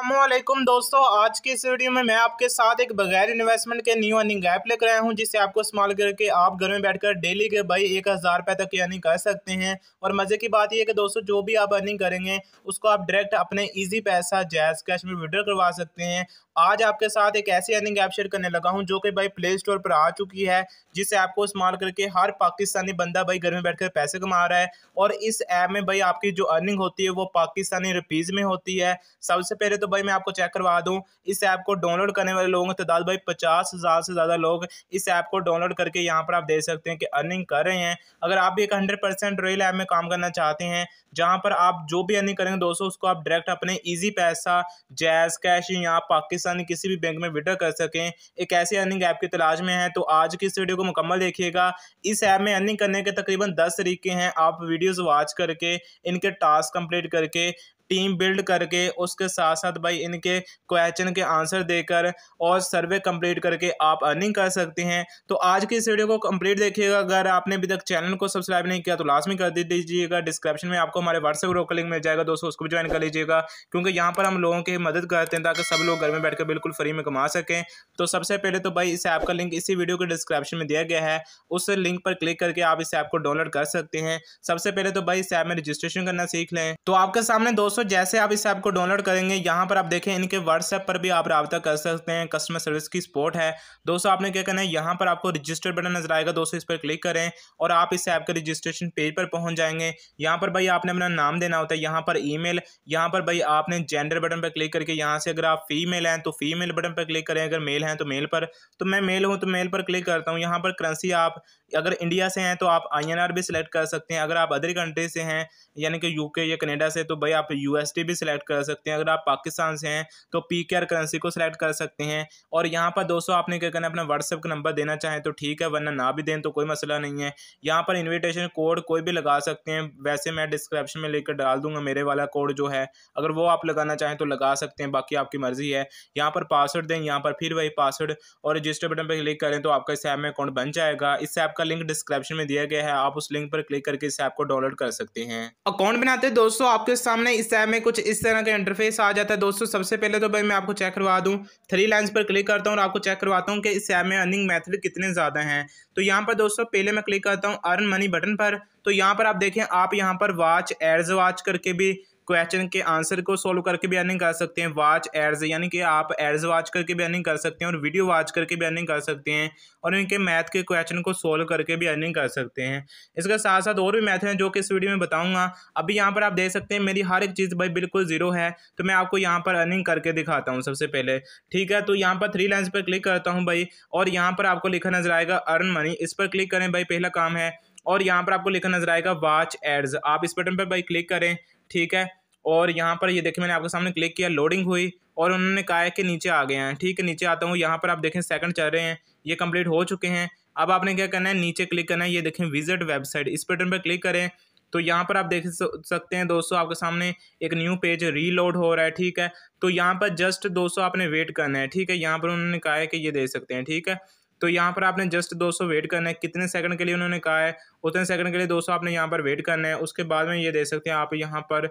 असलम दोस्तों, आज की इस वीडियो में मैं आपके साथ एक बगैर इन्वेस्टमेंट के न्यू अर्निंग ऐप लेकर आया हूँ, जिससे आपको इस्तेमाल करके आप घर में बैठकर डेली के भाई एक हज़ार रुपये तक की अर्निंग कर सकते हैं। और मज़े की बात यह है कि दोस्तों, जो भी आप अर्निंग करेंगे, उसको आप डायरेक्ट अपने ईजी पैसा जैस कैश में विड्रॉ करवा सकते हैं। आज आपके साथ एक ऐसी अर्निंग ऐप शेयर करने लगा हूँ, जो कि भाई प्ले स्टोर पर आ चुकी है जिसे आपको इस्तेमाल करके हर पाकिस्तानी बंदा भाई घर में बैठकर पैसे कमा रहा है। और इस ऐप में भाई आपकी जो अर्निंग होती है, वो पाकिस्तानी रुपीज़ में होती है। सबसे पहले तो भाई मैं आपको चेक करवा दूँ, इस ऐप को डाउनलोड करने वाले लोगों की तादाद भाई पचास हज़ार से ज़्यादा लोग इस ऐप को डाउनलोड करके यहाँ पर आप देख सकते हैं कि अर्निंग कर रहे हैं। अगर आप भी एक हंड्रेड परसेंट रियल ऐप में काम करना चाहते हैं, जहाँ पर आप जो भी अर्निंग करेंगे दोस्तों, उसको आप डायरेक्ट अपने ईजी पैसा जैज कैश या पाकिस्तानी किसी भी बैंक में विड्रॉ कर सकें। एक ऐसी अर्निंग ऐप की तलाश में है तो आज की इस वीडियो को मुकम्मल देखिएगा। इस ऐप में अर्निंग करने के तकरीबन दस तरीके हैं, आप वीडियोज़ वॉच करके, इनके टास्क कंप्लीट करके टीम बिल्ड करके, उसके साथ साथ भाई इनके क्वेश्चन के आंसर देकर और सर्वे कंप्लीट करके आप अर्निंग कर सकते हैं। तो आज की इस वीडियो को कंप्लीट देखिएगा। अगर आपने अभी तक चैनल को सब्सक्राइब नहीं किया तो लाजमी कर दीजिएगा। डिस्क्रिप्शन में आपको हमारे व्हाट्सएप ग्रुप का लिंक मिल जाएगा। दोस्तों, उसको भी ज्वाइन कर लीजिएगा। क्योंकि यहाँ पर हम लोगों की मदद करते हैं ताकि सब लोग घर में बैठकर बिल्कुल फ्री में कमा सकें। तो सबसे पहले तो भाई इस ऐप का लिंक इसी वीडियो के डिस्क्रिप्शन में दिया गया है। उस लिंक पर क्लिक करके आप इस ऐप को डाउनलोड कर सकते हैं। सबसे पहले तो भाई इस ऐप में रजिस्ट्रेशन करना सीख लें। तो आपके सामने दोस्तों जैसे आप इस ऐप को डाउनलोड करेंगे, यहाँ पर आप देखें, इनके व्हाट्सएप पर भी आप रबता कर सकते हैं कस्टमर सर्विस की सपोर्ट है। दोस्तों, आपने क्या करना है, यहाँ पर आपको रजिस्टर बटन नज़र आएगा। दोस्तों, इस पर क्लिक करें और आप इस ऐप के रजिस्ट्रेशन पेज पर पहुँच जाएँगे। यहाँ पर भाई आपने अपना नाम देना होता है, यहाँ पर ईमेल यहाँ पर भाई आपने जेंडर बटन पर क्लिक करके यहाँ से अगर आप फीमेल हैं तो फीमेल बटन पर क्लिक करें। अगर मेल हैं तो मेल पर। तो मैं मेल हूँ तो मेल पर क्लिक करता हूँ। यहाँ पर करेंसी आप अगर इंडिया से हैं तो आप INR भी सिलेक्ट कर सकते हैं। अगर आप अदर कंट्री से हैं, यानी कि यूके या कनाडा से तो भाई आप यूएसडी भी सिलेक्ट कर सकते हैं। अगर आप पाकिस्तान से हैं तो पी के आर करेंसी को सिलेक्ट कर सकते हैं। और यहाँ पर दोस्तों, आपने क्या करना अपना व्हाट्सएप का नंबर देना चाहें तो ठीक है, वरना ना भी दें तो कोई मसला नहीं है। यहाँ पर इन्विटेशन कोड कोई भी लगा सकते हैं। वैसे मैं डिस्क्रिप्शन में लेकर डाल दूँगा मेरे वाला कोड जो है। अगर वो आप लगाना चाहें तो लगा सकते हैं, बाकी आपकी मर्ज़ी है। यहाँ पर पासवर्ड दें, यहाँ पर फिर वही पासवर्ड और रजिस्टर बटन पर क्लिक करें तो आपका इस ऐप में अकाउंट बन जाएगा। इस ऐप का लिंक डिस्क्रिप्शन में दिया गया है। आप उस लिंक पर क्लिक करके इस ऐप को डाउनलोड कर सकते हैं। अकाउंट बनाते हैं, दोस्तों, आपके सामने इस ऐप में कुछ इस तरह का इंटरफेस आ जाता है। दोस्तों, सबसे पहले तो भाई मैं आपको चेक करवा दूँ। थ्री लाइन्स पर क्लिक करता हूँ और आपको चेक करवाता हूँ कि इस ऐप में अर्निंग मेथड कितने ज़्यादा हैं। तो यहाँ पर, दोस्तों, पहले मैं क्लिक करता हूँ अर्न मनी बटन पर। तो यहाँ पर आप देखें, आप यहाँ पर वॉच एड्स वॉच करके भी क्वेश्चन के आंसर को सोल्व करके भी अर्निंग कर सकते हैं। वॉच एड्स यानी कि आप एड्स वॉच करके भी अर्निंग कर सकते हैं और वीडियो वॉच करके भी अर्निंग कर सकते हैं और इनके मैथ के क्वेश्चन को सोल्व करके भी अर्निंग कर सकते हैं। इसके साथ साथ और भी मैथ हैं जो कि इस वीडियो में बताऊँगा। अभी यहाँ पर आप देख सकते हैं मेरी हर एक चीज़ भाई बिल्कुल ज़ीरो है। तो मैं आपको यहाँ पर अर्निंग करके दिखाता हूँ सबसे पहले। ठीक है तो यहाँ पर थ्री लाइन्स पर क्लिक करता हूँ भाई और यहाँ पर आपको लिखा नज़र आएगा अर्न मनी इस पर क्लिक करें भाई, पहला काम है और यहाँ पर आपको लिखा नज़र आएगा वॉच एड्स आप इस बटन पर भाई क्लिक करें। ठीक है और यहाँ पर ये देखें मैंने आपके सामने क्लिक किया लोडिंग हुई और उन्होंने कहा है कि नीचे आ गए हैं। ठीक है, नीचे आता हूँ, यहाँ पर आप देखें सेकंड चल रहे हैं, ये कंप्लीट हो चुके हैं। अब आपने क्या करना है, नीचे क्लिक करना है, ये देखें विज़िट वेबसाइट इस बटन पर क्लिक करें। तो यहाँ पर आप देख सकते हैं दोस्तों, आपके सामने एक न्यू पेज रीलोड हो रहा है, ठीक है। तो यहाँ पर जस्ट दोस्तों आपने वेट करना है, ठीक है। यहाँ पर उन्होंने कहा है कि ये दे सकते हैं, ठीक है। तो यहाँ पर आपने जस्ट 200 वेट करना है। कितने सेकंड के लिए उन्होंने कहा है? उतने सेकंड के लिए दोस्तों आपने यहाँ पर वेट करना है। उसके बाद में ये दे सकते हैं, आप यहाँ पर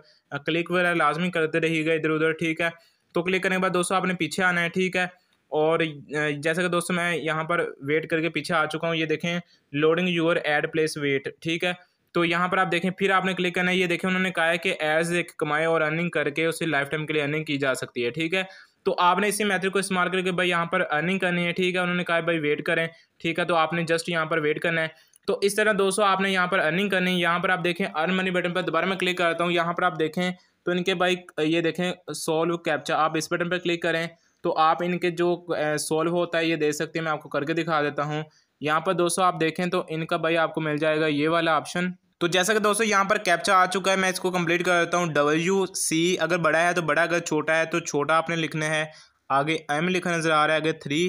क्लिक वगैरह लाजमी करते रहिएगा इधर उधर, ठीक है? तो क्लिक करने के बाद दोस्तों आपने पीछे आना है, ठीक है? और जैसे कि दोस्तों मैं यहाँ पर वेट करके पीछे आ चुका हूँ, ये देखें loading your ad please wait ठीक है? तो यहाँ पर आप देखें, फिर आपने क्लिक करना है। ये देखें, उन्होंने कहा है कि एज एक कमाए और अर्निंग करके उसे लाइफ टाइम के लिए अर्निंग की जा सकती है, ठीक है? तो आपने इसी मेथड को इस्तेमाल करके भाई यहाँ पर अर्निंग करनी है, ठीक है? उन्होंने कहा भाई वेट करें। ठीक है तो आपने जस्ट यहाँ पर वेट करना है। तो इस तरह दोस्तों आपने यहाँ पर अर्निंग करनी है। यहाँ पर आप देखें अर्न मनी बटन पर दोबारा मैं क्लिक करता हूँ। यहाँ पर आप देखें तो इनके भाई, ये देखें सॉल्व कैप्चा आप इस बटन पर क्लिक करें तो आप इनके जो सॉल्व होता है, ये दे सकते हैं। मैं आपको करके दिखा देता हूँ। यहाँ पर दोस्तों आप देखें तो इनका भाई आपको मिल जाएगा ये वाला ऑप्शन तो जैसा कि दोस्तों, यहाँ पर कैप्चा आ चुका है। मैं इसको कंप्लीट कर देता हूँ। डब्ल्यू सी अगर बड़ा है तो बड़ा, अगर छोटा है तो छोटा आपने लिखना है। आगे एम लिखा नज़र आ रहा है आगे थ्री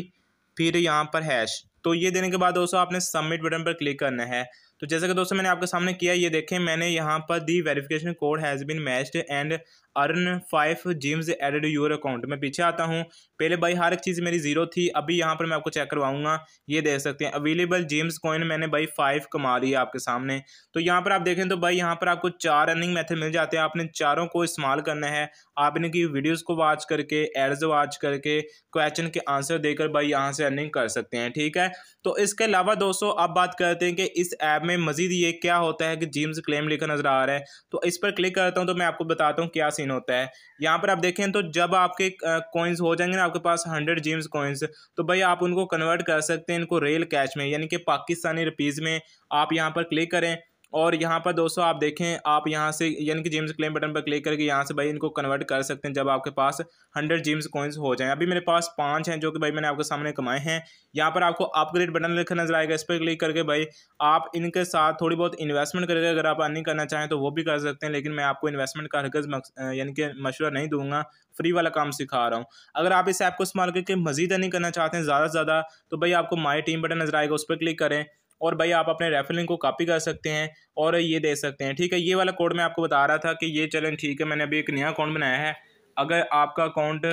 फिर यहाँ पर हैश तो ये देने के बाद दोस्तों, आपने सबमिट बटन पर क्लिक करना है। तो जैसा कि दोस्तों, मैंने आपके सामने किया, ये देखें, मैंने यहाँ पर the verification code has been matched and earn five gems added your account मैं पीछे आता हूँ। पहले भाई हर एक चीज़ मेरी ज़ीरो थी। अभी यहाँ पर मैं आपको चेक करवाऊँगा। ये देख सकते हैं। अवेलेबल जिम्स कॉइन मैंने भाई फाइव कमा ली है आपके सामने। तो यहाँ पर आप देखें तो भाई यहाँ पर आपको चार अर्निंग मेथड मिल जाते हैं। आपने चारों को इस्तेमाल करना है। आपने की वीडियोज़ को वॉच करके एड्स वॉच करके क्वेश्चन के आंसर देकर भाई यहाँ से अर्निंग कर सकते हैं। ठीक है? तो इसके अलावा दोस्तों, अब बात करते हैं कि इस ऐप में मजीद ये क्या होता है कि जिम्स क्लेम लिखा नज़र आ रहा है। तो इस पर क्लिक करता हूँ तो मैं आपको बताता हूँ क्या सीन होता है। यहाँ पर आप देखें तो जब आपके कॉइन्स हो जाएँगे ना, आपके पास हंड्रेड जीम्स कॉइन्स तो भाई आप उनको कन्वर्ट कर सकते हैं इनको रेल कैश में, यानी कि पाकिस्तानी रुपीज़ में आप यहाँ पर क्लिक करें। और यहाँ पर दोस्तों आप देखें, आप यहाँ से यानी कि जिम्स क्लेम बटन पर क्लिक करके यहाँ से भाई इनको कन्वर्ट कर सकते हैं जब आपके पास हंड्रेड जिम्स कॉइन्स हो जाएँ। अभी मेरे पास पाँच हैं जो कि भाई मैंने आपके सामने कमाए हैं। यहाँ पर आपको अपग्रेड बटन लिखा नज़र आएगा, इस पर क्लिक करके भाई आप इनके साथ थोड़ी बहुत इन्वेस्टमेंट करके अगर आप अर्निंग करना चाहें तो वो भी कर सकते हैं, लेकिन मैं आपको इन्वेस्टमेंट का हरकज यानी कि मशवरा नहीं दूँगा फ्री वाला काम सिखा रहा हूँ। अगर आप इस ऐप को इस्तेमाल करके मजीद अर्निंग करना चाहते हैं ज़्यादा से ज़्यादा तो भाई आपको माई टीम बटन नज़र आएगा, उस पर क्लिक करें। और भाई आप अपने रेफर लिंक को कॉपी कर सकते हैं और ये दे सकते हैं। ठीक है, ये वाला कोड मैं आपको बता रहा था कि ये चलें, ठीक है, मैंने अभी एक नया अकाउंट बनाया है। अगर आपका अकाउंट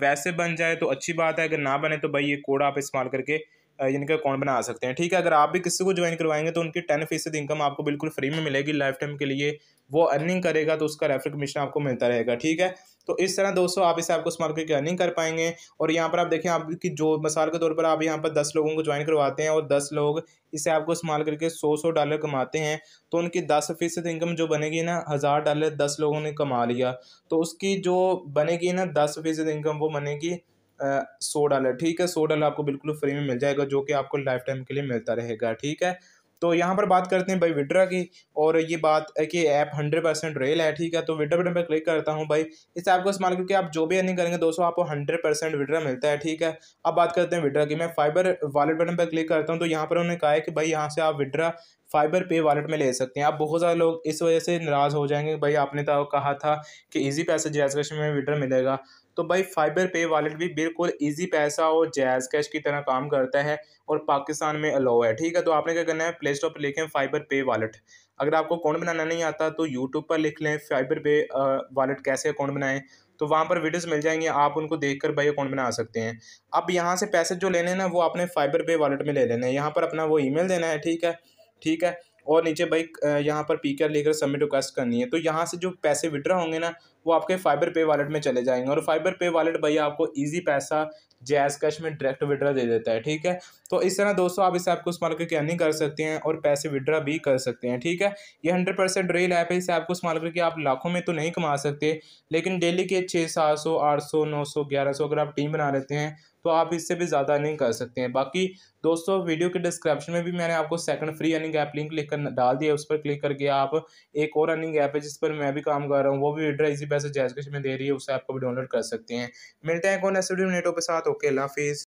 वैसे बन जाए तो अच्छी बात है, अगर ना बने तो भाई ये कोड आप इस्तेमाल करके यानी कि अकाउंट बना सकते हैं? ठीक है, अगर आप भी किसी को ज्वाइन करवाएँगे तो उनकी टेन फ़ीसद इनकम आपको बिल्कुल फ्री में मिलेगी लाइफ टाइम के लिए। वो अर्निंग करेगा तो उसका रेफर कमीशन आपको मिलता रहेगा, ठीक है? तो इस तरह दोस्तों आप इसे आपको इस्तेमाल करके अर्निंग कर पाएँगे। और यहाँ पर आप देखें, आपकी जो मिसाल के तौर पर आप यहाँ पर दस लोगों को ज्वाइन करवाते हैं और दस लोग इसे आपको इस्तेमाल करके सौ सौ डॉलर कमाते हैं तो उनकी दस फ़ीसद इनकम जो बनेगी ना, हज़ार डॉलर दस लोगों ने कमा लिया। तो उसकी जो बनेगी ना दस फ़ीसद इनकम वो बनेगी सौ डॉलर, ठीक है? सौ डॉलर आपको बिल्कुल फ्री में मिल जाएगा, जो कि आपको लाइफ टाइम के लिए मिलता रहेगा, ठीक है? तो यहाँ पर बात करते हैं भाई विड्रा की, और ये बात है कि ऐप हंड्रेड परसेंट रेल है, ठीक है? तो विड्रा बटन पर क्लिक करता हूँ भाई। इस ऐप को इस्तेमाल करके आप जो भी अर्निंग करेंगे, दोस्तों, आपको हंड्रेड परसेंट विड्रा मिलता है, ठीक है? अब बात करते हैं विड्रा की। मैं फाइबर वॉलेट बटन पर क्लिक करता हूँ तो यहाँ पर उन्होंने कहा है कि भाई यहाँ से आप विड्रा फाइबर पे वॉलेट में ले सकते हैं। आप बहुत सारे लोग इस वजह से नाराज़ हो जाएँगे, भाई आपने तो कहा था कि इजी पैसे कैश में विड्रा मिलेगा। तो भाई फाइबर पे वॉलेट भी बिल्कुल इजी पैसा और जैज़ कैश की तरह काम करता है और पाकिस्तान में अलाउ है। ठीक है तो आपने क्या करना है? प्ले स्टोर पर लिखें फाइबर पे वॉलेट अगर आपको अकाउंट बनाना नहीं आता तो यूट्यूब पर लिख लें फाइबर पे वॉलेट कैसे अकाउंट बनाएँ। तो वहाँ पर वीडियोस मिल जाएँगे, आप उनको देखकर भाई अकाउंट बना सकते हैं। अब यहाँ से पैसे जो लेने हैं ना, वो आपने फाइबर पे वॉलेट में ले लेने हैं। यहाँ पर अपना वो ईमेल देना है, ठीक है? ठीक है? और नीचे भाई यहाँ पर पी कर लेकर सबमिट रिक्वेस्ट करनी है। तो यहाँ से जो पैसे विड्रा होंगे ना, वो आपके फाइबर पे वॉलेट में चले जाएँगे। और फाइबर पे वॉलेट भैया आपको इजी पैसा जैज कैश में डायरेक्ट विड्रा दे देता है, ठीक है? तो इस तरह दोस्तों आप इस ऐप को इस्तेमाल करके अर्निंग कर सकते हैं और पैसे विड्रा भी कर सकते हैं, ठीक है? ये हंड्रेड परसेंट रियल ऐप है, इस ऐप को इस्तेमाल करके आप लाखों में तो नहीं कमा सकते, लेकिन डेली के छः, सात सौ, आठ सौ, नौ सौ, ग्यारह सौ अगर आप टीम बना लेते हैं तो आप इससे भी ज़्यादा नहीं कर सकते हैं। बाकी दोस्तों वीडियो के डिस्क्रिप्शन में भी मैंने आपको second free earning app link लिख कर डाल दिया उस पर क्लिक करके आप एक और अर्निंग ऐप है, जिस पर मैं भी काम कर रहा हूँ, वो भी विड्रा इसी पैसे जैज में दे रही है, उस ऐप को भी डाउनलोड कर सकते हैं। मिलते हैं कौन ऐसे नेटो के साथ local office